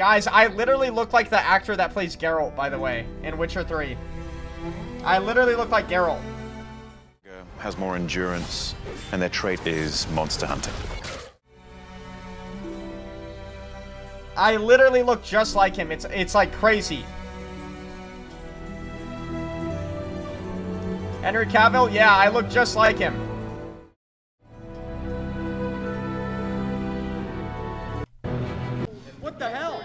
Guys, I literally look like the actor that plays Geralt, by the way, in Witcher 3. I literally look like Geralt. Has more endurance, and their trait is monster hunting. I literally look just like him. It's it's like crazy. Henry Cavill? Yeah, I look just like him. the hell?